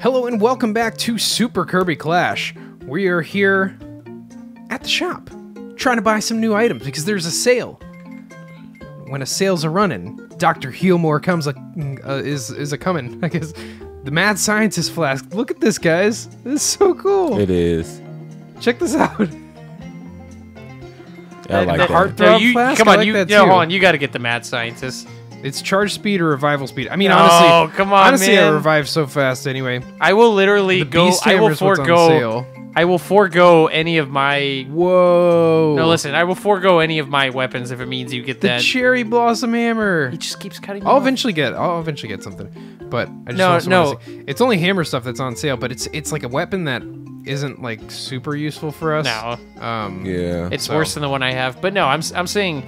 Hello and welcome back to Super Kirby Clash. We are here at the shop trying to buy some new items because there's a sale. When a sale's a running, Dr. Healmore comes a, uh, is is a coming. I guess the mad scientist flask. Look at this, guys. This is so cool. It is. Check this out. I like the that. heart- No, you, flask? come I on, like you, that no, too. hold on, you got to get the mad scientist. It's charge speed or revival speed. I mean, No, honestly, come on, honestly, I revive so fast anyway. I will literally The go. beast I will hammer's what's on forego. I will forego any of my. Whoa! No, listen. I will forego any of my weapons if it means you get the that. cherry blossom hammer. he just keeps cutting. I'll off. eventually get. I'll eventually get something, but I just No, also no. It's only hammer stuff that's on sale, but it's it's like a weapon that isn't like super useful for us. No, Um. Yeah. it's So- worse than the one I have. But no, I'm s- I'm saying,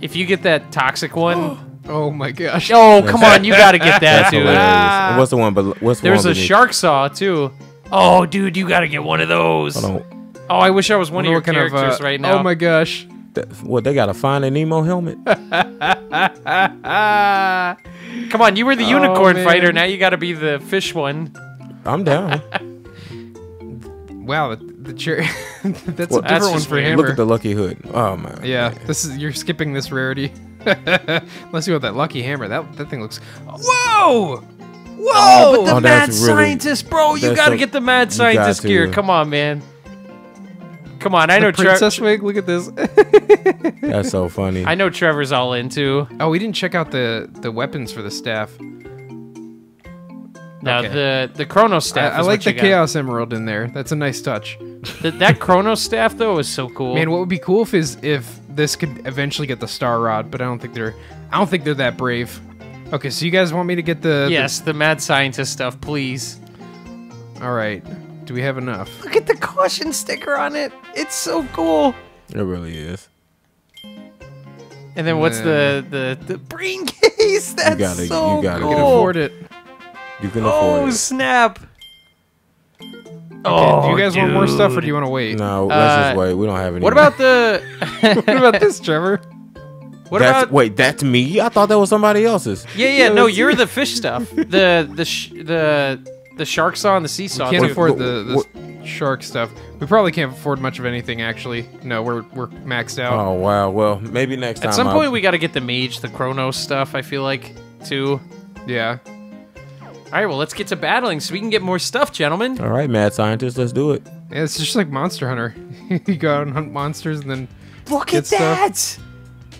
if you get that toxic one, Oh my gosh. oh come on, you got to get that, That's dude. hilarious. Ah. What's the one? But what's the There's one a beneath? shark saw too. Oh, dude, you got to get one of those. Oh, I wish I was one of Wonder your what kind of, characters uh, right now. Oh my gosh. That- what they got to find a Finding Nemo helmet? Come on, you were the unicorn man. fighter. Now you got to be the fish one. I'm down. Wow. The, the cherry. that's a different that's one for weird. hammer. Look at the lucky hood. Oh man. Yeah. This is you're skipping this rarity. Unless you want that lucky hammer. That that thing looks. Whoa. Whoa. Oh, but the Oh, mad really- scientist, bro! You gotta so- get the mad scientist gear. Come on, man. Come on, I the know Tre- princess wig. Look at this. That's so funny. I know Trevor's all into. oh, we didn't check out the the weapons for the staff. Now Okay. the the Chronos staff. I is like what the you got. chaos emerald in there. That's a nice touch. Th- that Chronos staff though is so cool. Man, what would be cool if is if this could eventually get the star rod, but I don't think they're I don't think they're that brave. Okay, so you guys want me to get the the- yes, the mad scientist stuff, please. all right. Do we have enough? Look at the caution sticker on it. It's so cool. it really is. And then what's the the the brain case? That's gotta- so you gotta cool. get Can afford it. You can Oh afford it. snap! Oh, do you guys want more stuff or do you want to wait? No, let's Uh, just wait. We don't have any. What about the? what about this, Trevor? what That's, about? wait, that's me. I thought that was somebody else's. Yeah, yeah. No, you're the fish stuff. The the sh- the the shark saw and the seesaw. We Can't too. afford what- the, the shark stuff. We probably can't afford much of anything actually. No, we're we're maxed out. Oh wow. Well, maybe next time. At some I'll- point, we got to get the mage, the Chronos stuff. I feel like too. Yeah. All right, well, let's get to battling so we can get more stuff, gentlemen. All right, mad scientist, let's do it. Yeah, it's just like Monster Hunter. you go out and hunt monsters and then Look Get at stuff. that!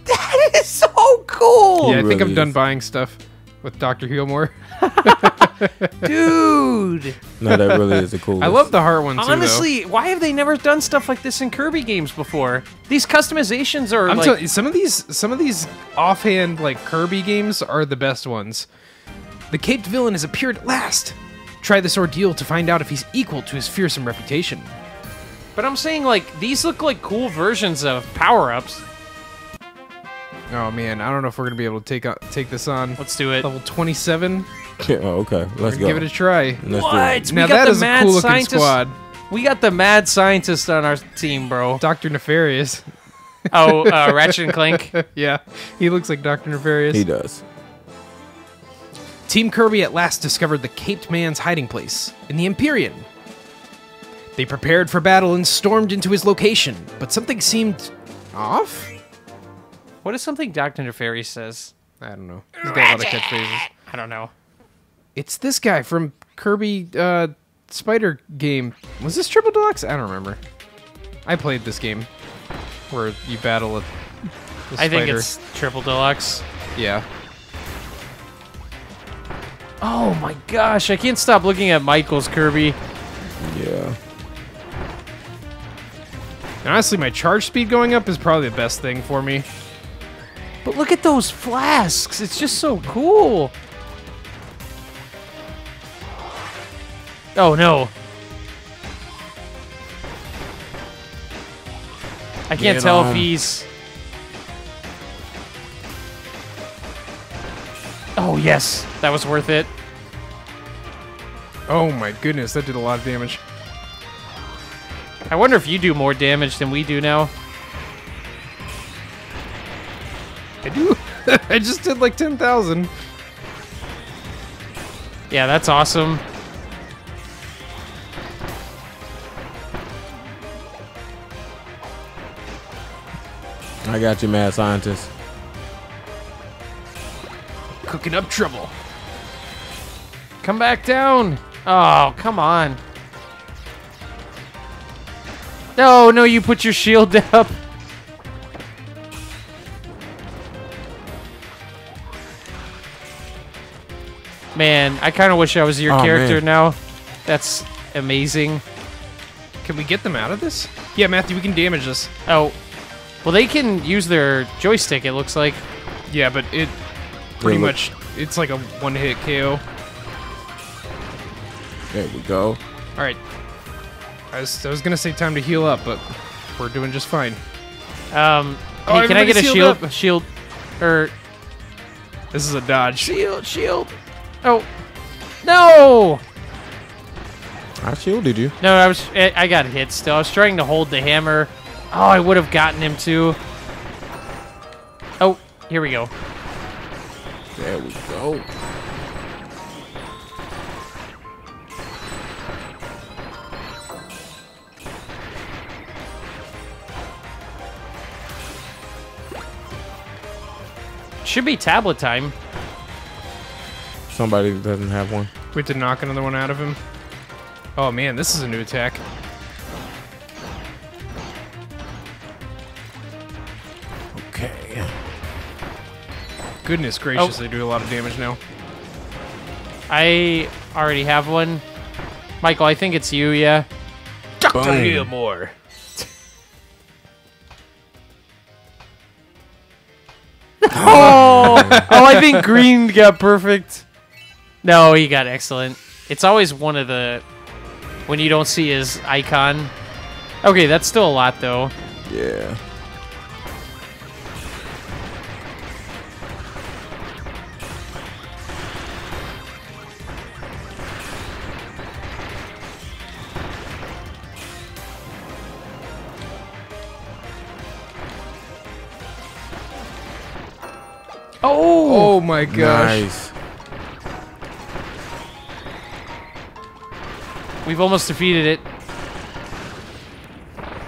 That is so cool, Yeah, I think I'm done buying stuff with Dr. Healmore. dude. No, that really is the coolest. I love the heart one too. though. Honestly, why have they never done stuff like this in Kirby games before? These customizations are I'm like telling you, some of these some of these offhand like Kirby games are the best ones. The caped villain has appeared at last. Try this ordeal to find out if he's equal to his fearsome reputation. But I'm saying like these look like cool versions of power-ups. Oh man, I don't know if we're gonna be able to take on, take this on. Let's do it. Level 27. oh, okay, let's go. Give it a try. Let's do it. What? now we got that the is a mad cool looking squad. We got the mad scientist on our team, bro. Doctor Nefarious. Oh, uh, Ratchet and Clank. yeah, he looks like Doctor Nefarious. He does. Team Kirby at last discovered the Caped Man's hiding place in the Empyrean. They prepared for battle and stormed into his location, but something seemed off? What is something Dr. Nefarious says? I don't know. He's got a lot of catchphrases. I don't know. It's this guy from Kirby uh, Spider game. Was this Triple Deluxe? I don't remember. I played this game where you battle a, a I think spider. it's Triple Deluxe. yeah. Oh my gosh, I can't stop looking at Michael's Kirby. Yeah. And honestly, my charge speed going up is probably the best thing for me. But look at those flasks. It's just so cool. Oh no. I can't Get tell on. if he's. yes. That was worth it. Oh my goodness, that did a lot of damage. I wonder if you do more damage than we do now. I do. I just did like 10,000. Yeah, that's awesome. I got you, mad scientist. Cooking up trouble. Come back down. Oh, come on. No, no, you put your shield up. Man, I kind of wish I was your Oh, character man. now. That's amazing. Can we get them out of this? Yeah, Matthew, we can damage this. Oh, well, they can use their joystick, it looks like. Yeah, but it pretty look- much it's like a one-hit KO. There we go. All right. I was, I was gonna say time to heal up, but we're doing just fine. Um, Oh, hey, can I get a shield? healed up. Shield, or This is a dodge. shield, shield. Oh, no, I shielded you. no, I was, I I got hit still. I was trying to hold the hammer. Oh, I would have gotten him too. Oh, here we go. There we go. Should be tablet time. Somebody doesn't have one. We have to knock another one out of him. Oh man, this is a new attack. Goodness oh. gracious, Oh. they do a lot of damage now. I already have one. Michael, I think it's you. Yeah. Dr. Boom. Gilmore. Oh, oh, I think green got perfect. No, he got excellent. It's always one of the when you don't see his icon. Okay, that's still a lot though. Yeah. My gosh. Nice. we've almost defeated it.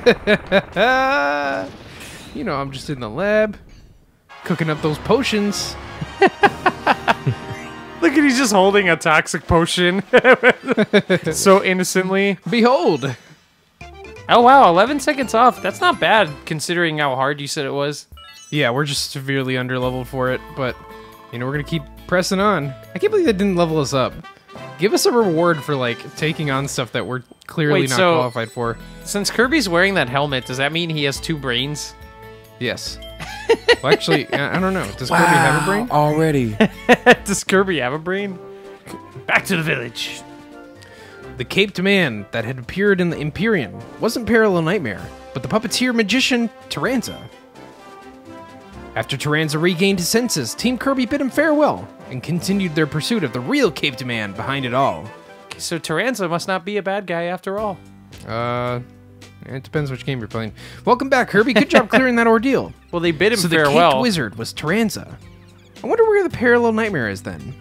you know, I'm just in the lab cooking up those potions. Look at he's just holding a toxic potion so innocently. Behold. Oh wow, 11 seconds off. That's not bad considering how hard you said it was. Yeah, we're just severely under underleveled for it, but you know, we're gonna keep pressing on. I can't believe that didn't level us up. Give us a reward for like taking on stuff that we're clearly Wait, not so- qualified for. Since Kirby's wearing that helmet, does that mean he has two brains? Yes. well, actually, I I don't know. Does Kirby have a brain? Already. Does Kirby have a brain? Back to the village. The caped man that had appeared in the Empyrean wasn't Parallel Nightmare, but the puppeteer magician Taranza. After Taranza regained his senses, Team Kirby bid him farewell and continued their pursuit of the real caped man behind it all. So Taranza must not be a bad guy after all. Uh, it depends which game you're playing. Welcome back, Kirby. Good job clearing that ordeal. Well, they bid him So the farewell. caped wizard was Taranza. I wonder where the Parallel Nightmare is then.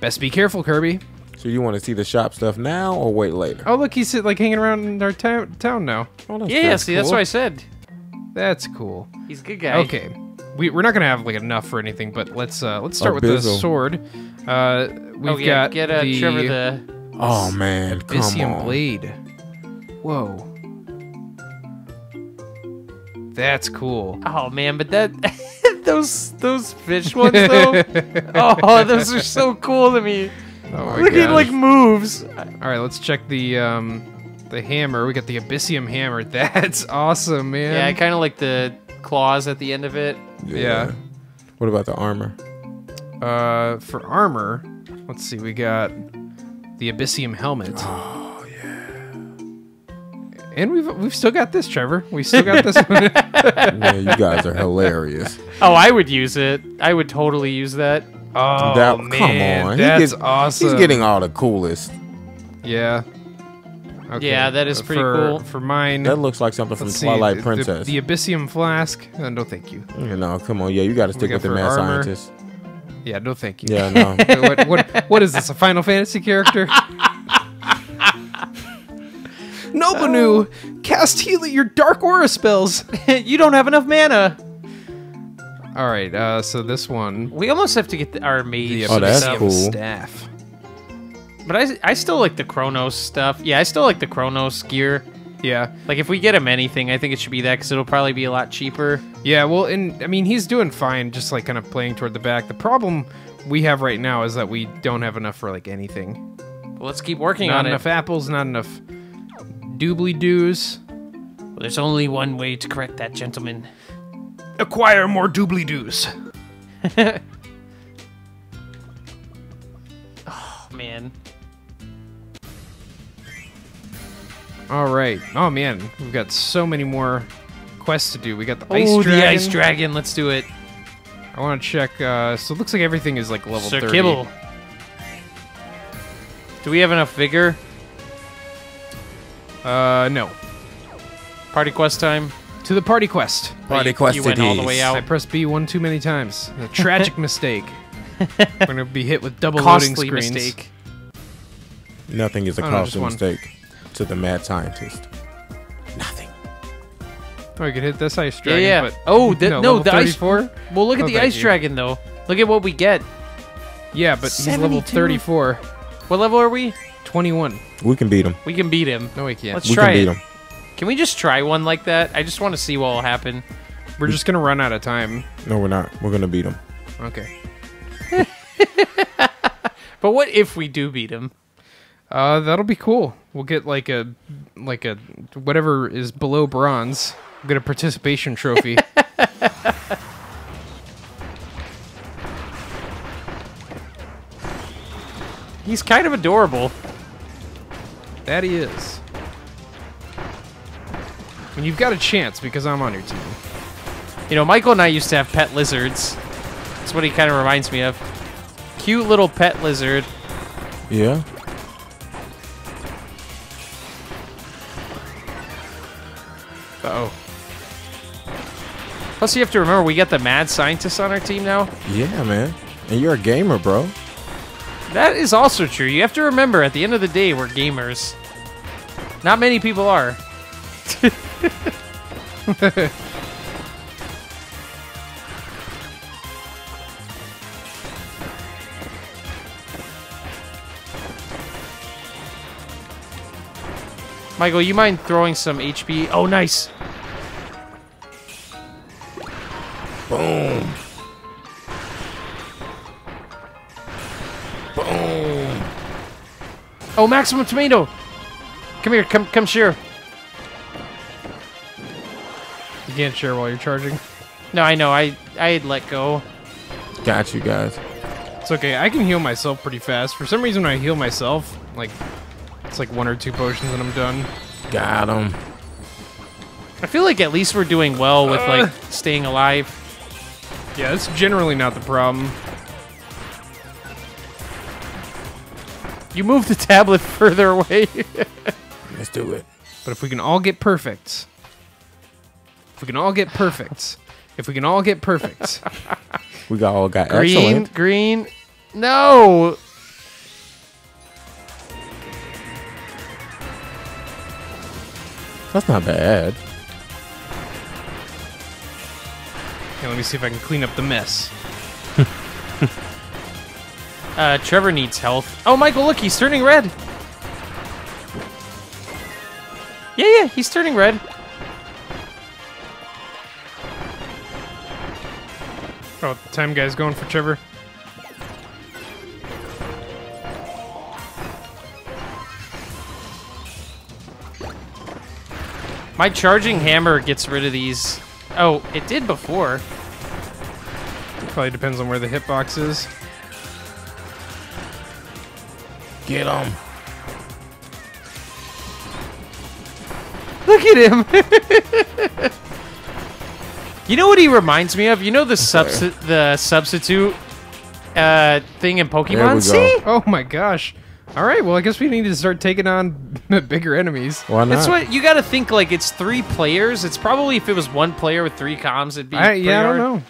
Best be careful, Kirby. so you want to see the shop stuff now or wait later? Oh, look, he's like hanging around in our ta- town now. Oh, that's yeah, good. see, that's what I said. That's cool. He's a good guy. Okay. We, we're not gonna have like enough for anything, but let's uh let's start with the Abyssal. sword. Uh, we've oh, yeah, got get uh, the Trevor the. Oh man, come on. blade. Whoa. That's cool. Oh man, but that those those fish ones though. oh, those are so cool to me. Oh my Look at like moves. All right, let's check the um the hammer. We got the Abyssium hammer. That's awesome, man. Yeah, I kind of like the claws at the end of it. Yeah. What about the armor? Uh, for armor, let's see. We got the Abyssium helmet. Oh yeah. And we've we've still got this, Trevor. We still got this one. Man, you guys are hilarious. Oh, I would use it. I would totally use that. Oh That- man, come on. He that's gets- awesome. He's getting all the coolest. yeah. Okay. Yeah, that is uh, pretty for, cool. For mine, That looks like something from let's see, Twilight the- Princess. The, Abyssium flask. Uh, no, thank you. you know, come on, yeah, you got to stick got with the for mad armor. scientist. Yeah, no, thank you. Yeah, no. what, what what is this? A Final Fantasy character? Nobunu, cast heal your dark aura spells. you don't have enough mana. All right, uh, so this one, We almost have to get the, our mage. Oh, that's Epicenium cool. staff. But I, I still like the Chronos stuff. Yeah, I still like the Chronos gear. Yeah, Like if we get him anything, I think it should be that because it'll probably be a lot cheaper. yeah. Well, and I mean, he's doing fine, just like kind of playing toward the back. The problem we have right now is that we don't have enough for like anything. Well, let's keep working Not on enough apples, not enough doobly doos. Well, there's only one way to correct that, gentlemen. Acquire more doobly doos. Oh, man. All right. Oh man, we've got so many more quests to do. We got the ice oh, dragon. the ice dragon. Let's do it. I want to check. Uh, so it looks like everything is like level Sir 30. Kibble. Do we have enough vigor? Uh, no. Party quest time. To the party quest. Party you, quest You went it all the way out. I out. pressed B one too many times. A tragic mistake. We're gonna be hit with double loading Costly screens. mistake. Nothing is a Oh, no, just costly one. mistake to the mad scientist. Nothing. Oh, I could hit this ice dragon. yeah. But Oh, the, no, level the ice. 34? Well, look at Oh, the ice you. dragon though. Look at what we get. Yeah, but he's level 34. What level are we? 21. We can beat him. We can beat him. No, we can't. Let's We try can beat it. him. Can we just try one like that? I just want to see what will happen. We're just gonna run out of time. No, we're not. We're gonna beat him. Okay. But what if we do beat him? Uh, that'll be cool. We'll get like a, like a, whatever is below bronze. We'll get a participation trophy. He's kind of adorable. that he is. And you've got a chance because I'm on your team. You know, Michael and I used to have pet lizards. That's what he kind of reminds me of. Cute little pet lizard. Yeah. Uh-oh. Plus, you have to remember we got the mad scientist on our team now. Yeah, man. And you're a gamer, bro. That is also true. You have to remember, at the end of the day, we're gamers. Not many people are. Michael, you mind throwing some HP? Oh, nice. Boom. Boom. Oh, maximum tomato. Come here. Come, come share. You can't share while you're charging. No, I know. I, I had let go. Got you guys. It's okay. I can heal myself pretty fast. For some reason, when I heal myself, like, it's like one or two potions and I'm done. Got him. I feel like at least we're doing well with like uh. staying alive. Yeah, that's generally not the problem. You moved the tablet further away. Let's do it. But if we can all get perfect, if we can all get perfect, if we can all get perfect, We got all got green, excellent. green. No. That's not bad. okay, let me see if I can clean up the mess. Uh, Trevor needs health. Oh, Michael, look, he's turning red. Yeah, yeah, he's turning red. Oh, time guy's going for Trevor. My charging hammer gets rid of these. Oh, it did before. Probably depends on where the hitbox is. Get him. Look at him. you know what he reminds me of? You know the substi- the substitute uh, thing in Pokemon. There we go. See, Oh my gosh. All right, well, I guess we need to start taking on bigger enemies. Why not? that's what you got to think. Like it's three players. It's probably if it was one player with three comms, it'd be. I, pretty yeah, I don't know.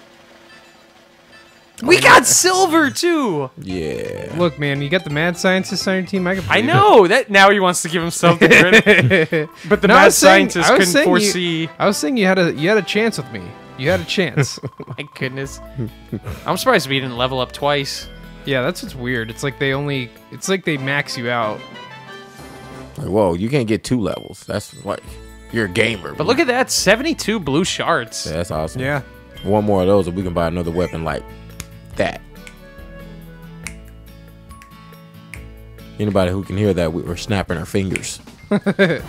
We got silver too. Yeah. Look, man, you got the mad scientist on your team. I, can I believe know that now he wants to give himself the credit, but the No, mad saying- scientist couldn't saying you- foresee. I was saying you had a you had a chance with me. You had a chance. My goodness. I'm surprised we didn't level up twice. Yeah, that's what's weird. It's like they only. It's like they max you out. Like, whoa, you can't get two levels. That's like you're a gamer. But look at that 72 blue shards. Yeah, that's awesome. Yeah. One more of those, and we can buy another weapon like that. Anybody who can hear that, we were snapping our fingers.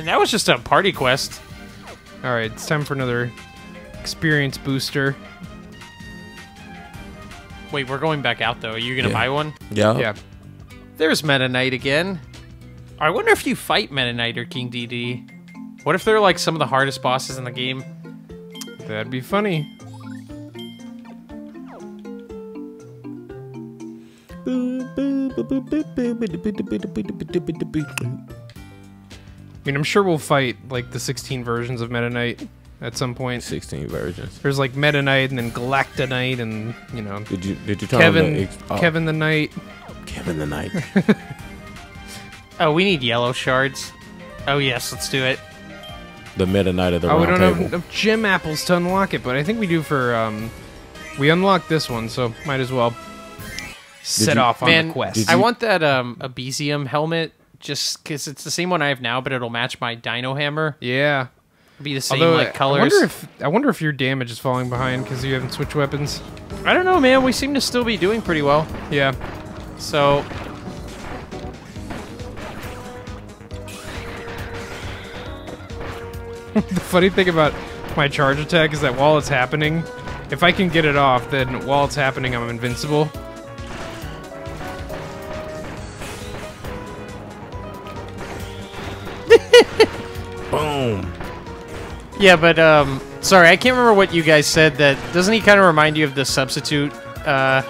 And that was just a party quest. All right, it's time for another experience booster. Wait, we're going back out though. Are you going to Yeah. buy one? Yeah. Yeah. There's Meta Knight again. I wonder if you fight Meta Knight or King DD. What if they're like some of the hardest bosses in the game? That'd be funny. I mean, I'm sure we'll fight like the 16 versions of Meta Knight at some point. 16 versions. There's like Meta Knight and then Galacta Knight and you know Did you did you turn on Kevin the ex- oh, Kevin the Knight. Kevin the Knight? Oh, we need yellow shards. Oh yes, let's do it. the Meta Knight of the Oh, we Round don't Table. have enough gem apples to unlock it, but I think we do for um we unlocked this one, so might as well set you- off on Man, the quest. did I want that um Abyssium helmet just because it's the same one I have now, but it'll match my Dino Hammer. yeah. Be the same Although like I wonder if I wonder if your damage is falling behind because you haven't switched weapons. I don't know, man. We seem to still be doing pretty well. Yeah. So The funny thing about my charge attack is that while it's happening, if I can get it off, then while it's happening, I'm invincible. Boom. Yeah, but um, sorry, I can't remember what you guys said. That doesn't he kind of remind you of the substitute uh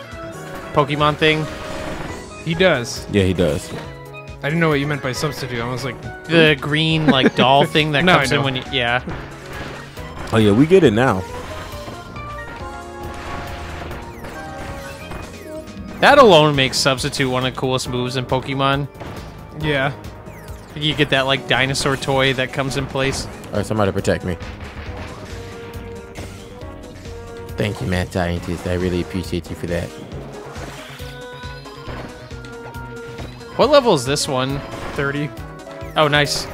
Pokemon thing? He does. Yeah, he does. I didn't know what you meant by substitute. I was like, The green like doll thing that No, comes in when you yeah. Oh yeah, we get it now. That alone makes substitute one of the coolest moves in Pokemon. yeah. You get that like dinosaur toy that comes in place. All right, somebody protect me. Thank you, mad scientist. I really appreciate you for that. What level is this one? 30. Oh, nice.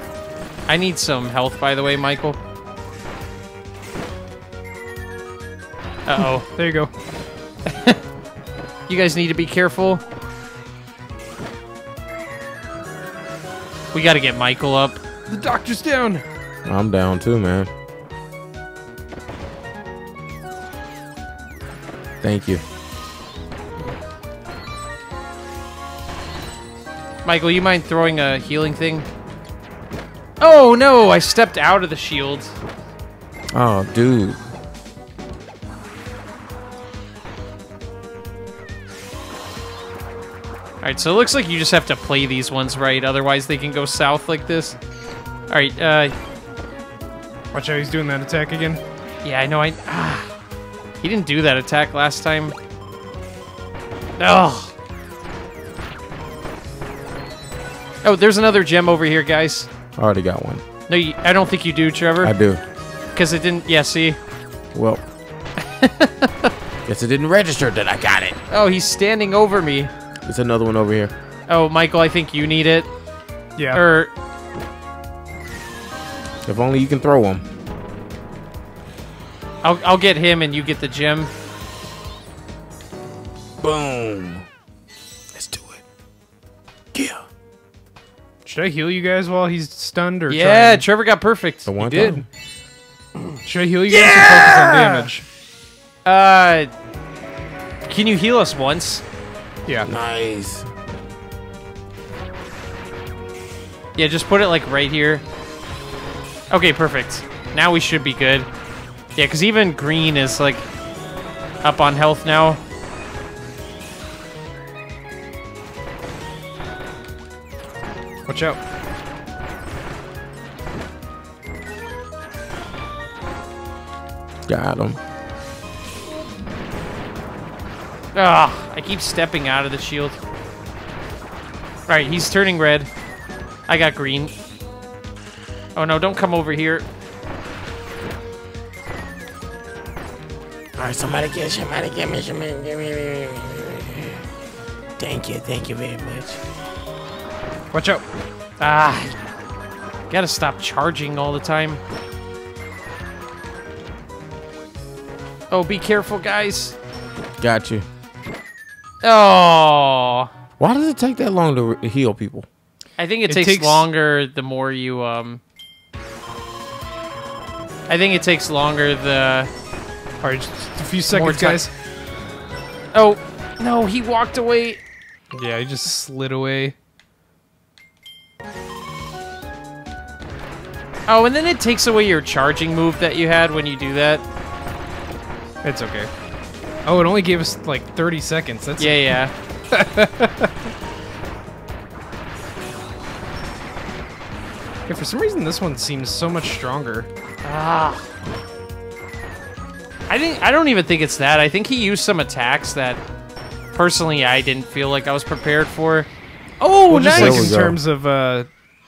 I need some health, by the way, Michael. Uh oh. There you go. You guys need to be careful. We gotta get Michael up. The doctor's down. I'm down too, man. Thank you. Michael, you mind throwing a healing thing? Oh no, I stepped out of the shield. Oh, dude. Alright, so it looks like you just have to play these ones right, otherwise they can go south like this. Alright, uh, Watch how he's doing that attack again. yeah, I know I... Ah, he didn't do that attack last time. Oh. Oh, there's another gem over here, guys. I already got one. No, you, I don't think you do, Trevor. I do. Because it didn't... Yeah, see? Well. guess it didn't register that I got it. Oh, he's standing over me. There's another one over here. Oh, Michael, I think you need it. Yeah. Or... If only you can throw him. I'll, I'll get him and you get the gem. Boom. Let's do it. Yeah. Should I heal you guys while he's stunned or Yeah, trying? Trevor got perfect. The one did. Should I heal you guys or focus on damage? Uh, can you heal us once? Yeah. Nice. Yeah, just put it like right here. Okay, perfect. Now we should be good. Yeah, because even green is like up on health now. Watch out. Got him. Ah, I keep stepping out of the shield. All right, he's turning red. I got green. Oh no, don't come over here. Alright, somebody get, somebody get me, somebody get me. Thank you, thank you very much. Watch out. Ah, gotta stop charging all the time. Oh, be careful, guys. Got you. Oh, Why does it take that long to heal people? I think it, It takes, takes- longer the more you um. I think it takes longer the. All right, just a few seconds, guys. Oh, no, he walked away. Yeah, he just slid away. Oh, and then it takes away your charging move that you had when you do that. It's okay. Oh, it only gave us like 30 seconds. That's Yeah, yeah. Yeah, for some reason, this one seems so much stronger. Ah. I think I don't even think it's that. I think he used some attacks that personally I didn't feel like I was prepared for. Oh, Well, nice. like in terms of uh,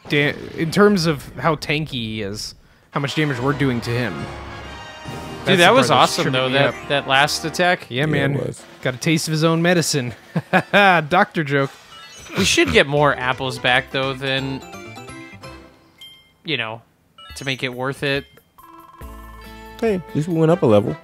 da- in terms of how tanky he is, how much damage we're doing to him. That's Dude, that was awesome though. That up. that last attack. yeah, Yeah, man, got a taste of his own medicine. Doctor joke. We should get more apples back though than you know, to make it worth it. Hey, at least we went up a level.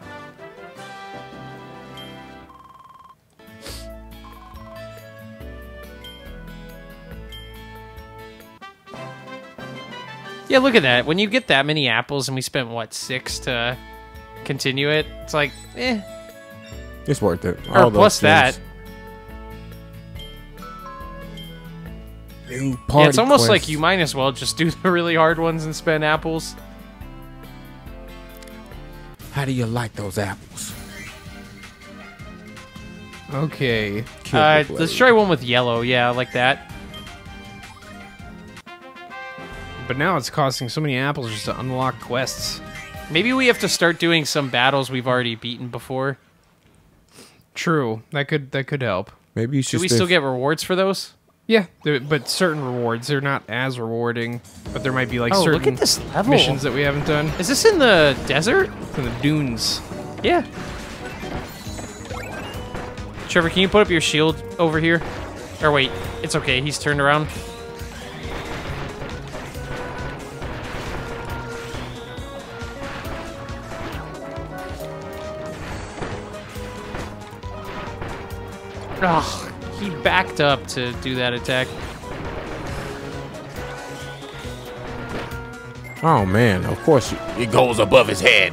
Yeah, look at that. When you get that many apples and we spent what, 6 to continue it, it's like, eh. It's worth it. Or All those plus that. things. New Yeah, it's almost like you might as well just do the really hard ones and spend apples. How do you like those apples? Okay. Uh, let's try one with yellow. Yeah, like that. But now it's costing so many apples just to unlock quests. Maybe we have to start doing some battles we've already beaten before. True. That could that could help. Maybe you should. Do we still get rewards for those? Yeah, but certain rewards they're not as rewarding. But there might be like oh, certain look at this level. missions that we haven't done Is this in the desert? in the dunes. Yeah. Trevor, can you put up your shield over here? Or wait, it's okay. He's turned around. Ugh, backed up to do that attack. Oh man! Of course, you, it goes above his head.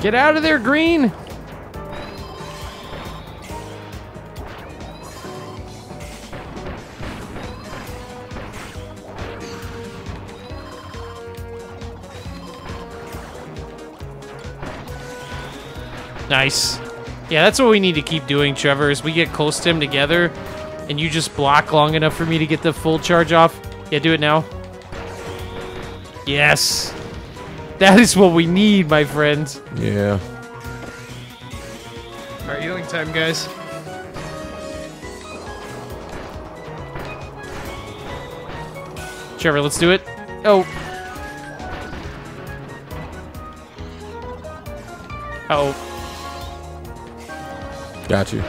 Get out of there, Green! Nice. Yeah, that's what we need to keep doing, Trevor, is we get close to him together, and you just block long enough for me to get the full charge off. Yeah, do it now. Yes. That is what we need, my friends. Yeah. All right, healing time, guys. Trevor, let's do it. Oh. Oh. Got you.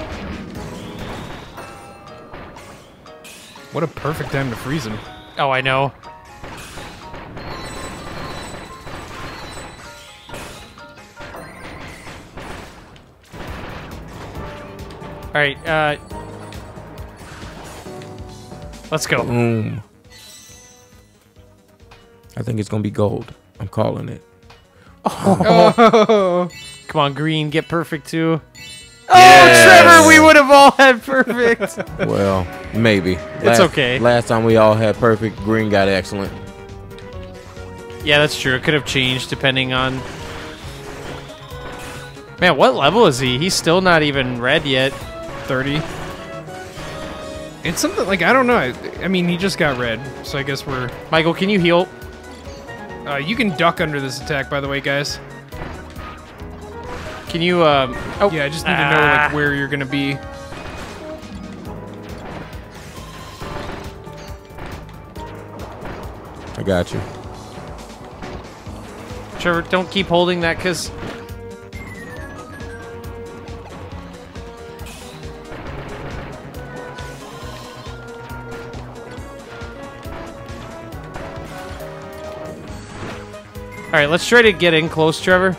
What a perfect time to freeze him. Oh, I know. All right, uh Let's go. Boom. I think it's gonna be gold. I'm calling it. Oh, Come on, Green, get perfect too. Oh, Trevor, we would have all had perfect. Well, maybe. It's okay. Last time we all had perfect. Green got excellent. yeah, that's true. It could have changed depending on Man, what level is he? He's still not even red yet. 30. It's something like I don't know. I, I mean, he just got red, so I guess we're. Michael, can you heal? Uh, you can duck under this attack, by the way, guys. Can you? Um, oh, Yeah, I just need to know Ah. like where you're gonna be. I got you. Trevor, don't keep holding that, cause All right, let's try to get in close, Trevor.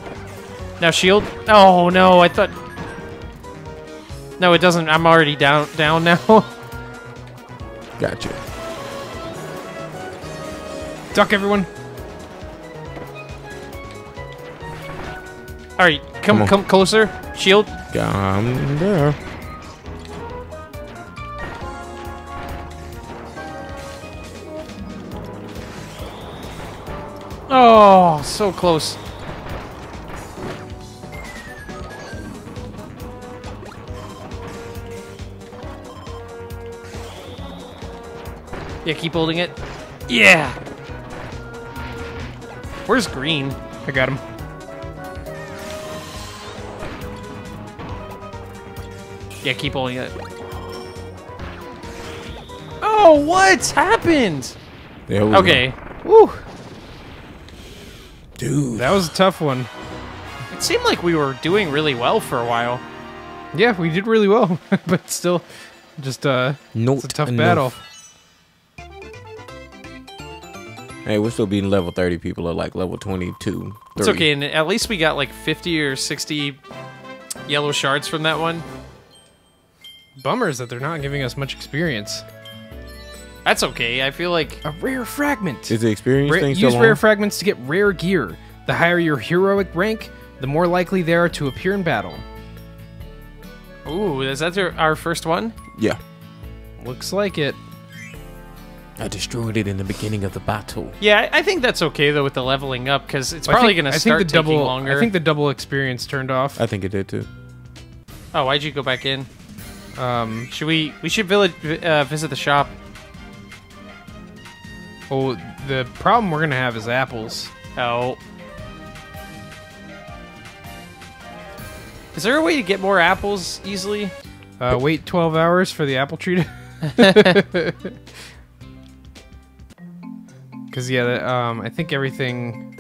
Now shield. Oh no, I thought. No, it doesn't. I'm already down down now. gotcha. Duck, everyone. All right, come Come come, closer. Shield. I'm there. Oh, so close. Yeah, keep holding it. Yeah. Where's green? I got him. Yeah, keep holding it. Oh, what's happened? There we go. Okay. Woo! Dude. That was a tough one. It seemed like we were doing really well for a while. Yeah, we did really well, but still, just uh, Note it's a tough enough. battle. Hey, we're still beating level 30 people at like level 22. It's okay, and at least we got like 50 or 60 yellow shards from that one. Bummer is that they're not giving us much experience. That's okay. I feel like A rare fragment. Is the experience Ra- thing still use on? rare fragments to get rare gear. The higher your heroic rank, the more likely they are to appear in battle. Ooh, is that our first one? yeah. Looks like it. I destroyed it in the beginning of the battle. Yeah, I I think that's okay though with the leveling up because it's I probably going I to think start the taking double, longer. I think the double experience turned off. I think it did too. oh, why'd you go back in? Um, Should we? We should village, uh, visit the shop. oh, the problem we're gonna have is apples. Oh. Is there a way to get more apples easily? Uh, wait 12 hours for the apple tree to... Because, yeah, um, I think everything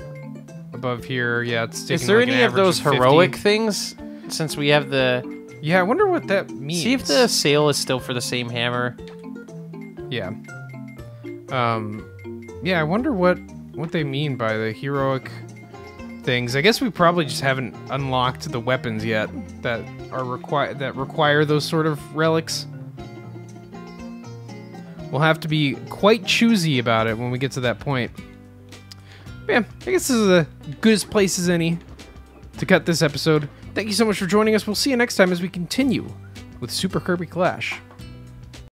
above here, yeah, it's taking Is there like an any of those 50. heroic things? Since we have the. Yeah, I wonder what that means. See if the sale is still for the same hammer. Yeah. Um, yeah, I wonder what what they mean by the heroic things. I guess we probably just haven't unlocked the weapons yet that are require that require those sort of relics. We'll have to be quite choosy about it when we get to that point. But yeah, I guess this is as good as place as any to cut this episode. Thank you so much for joining us. We'll see you next time as we continue with Super Kirby Clash.